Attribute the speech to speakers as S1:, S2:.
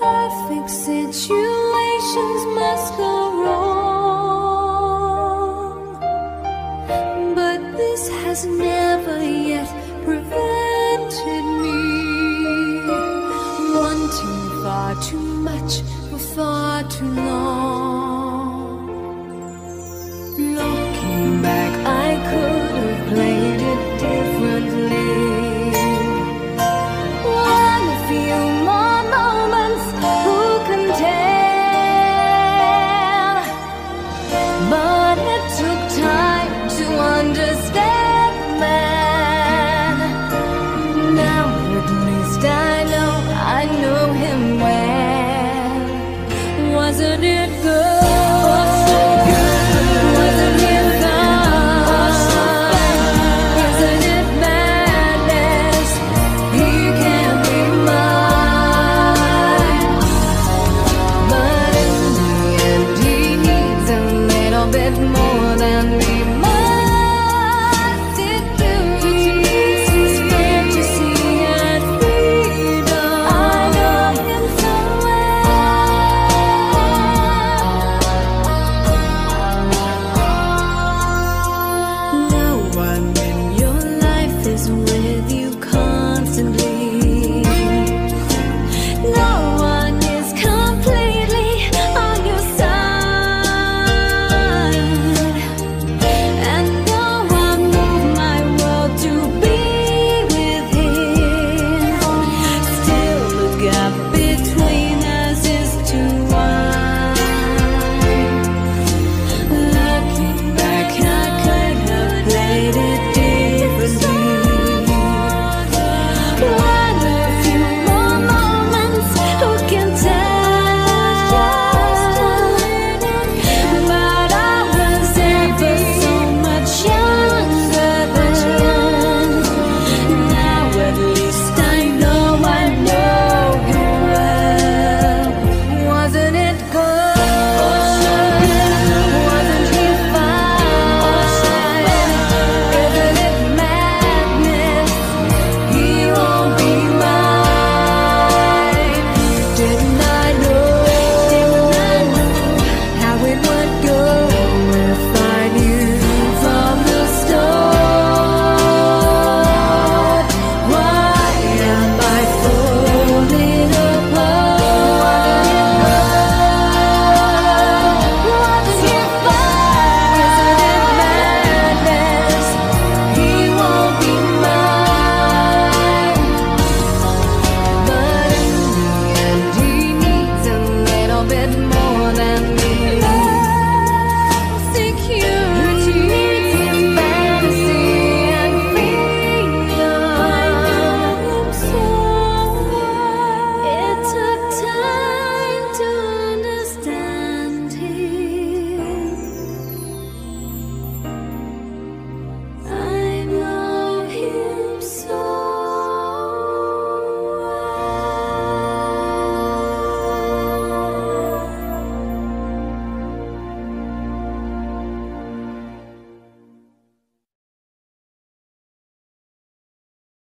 S1: perfect situations must go wrong. But this has never yet prevented me wanting far too much for far too long. good and good.